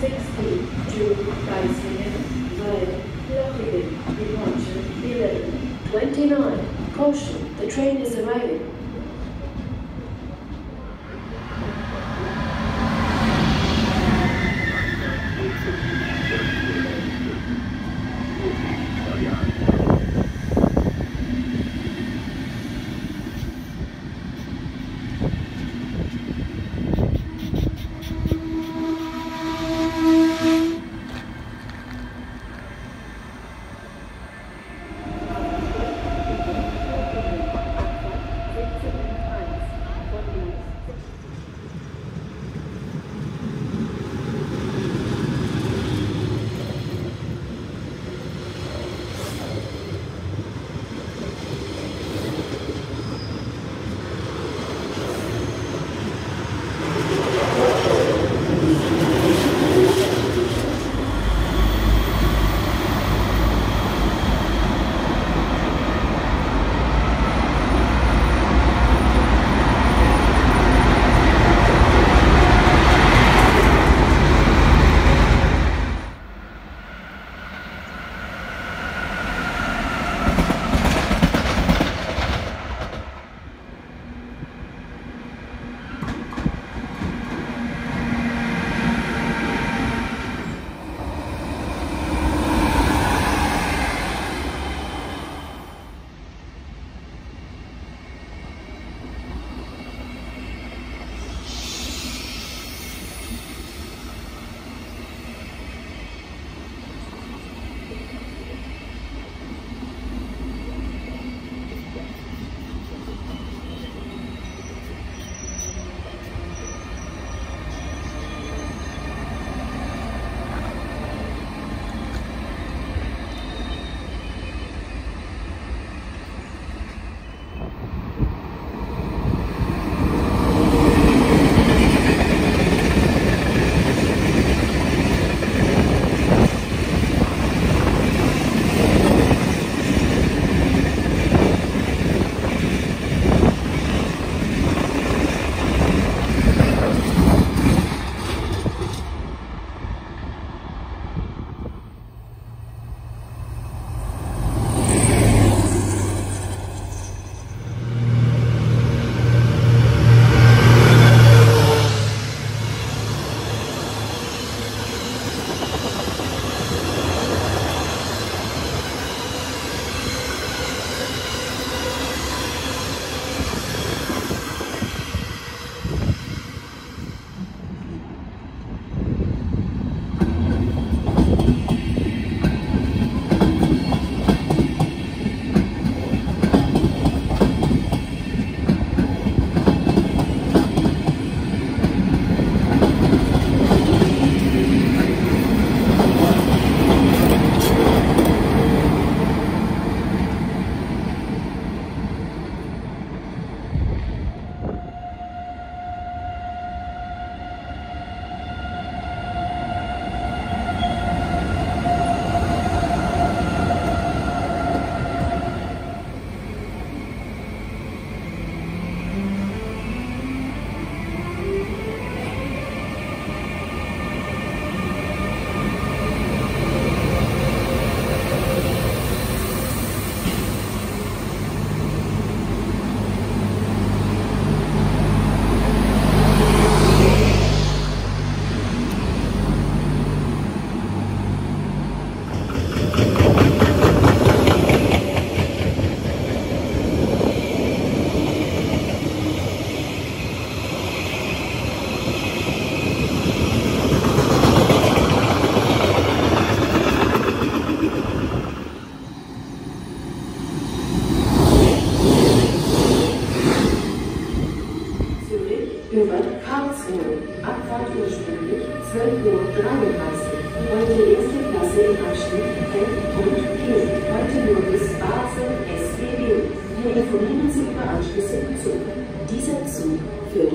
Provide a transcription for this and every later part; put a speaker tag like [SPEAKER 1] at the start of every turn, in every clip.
[SPEAKER 1] 62 Geisingen, Weil, Lochingen, 11, 29. Caution, the train is arriving.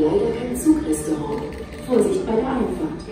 [SPEAKER 2] leider kein Zugrestaurant. Vorsicht bei der Einfahrt.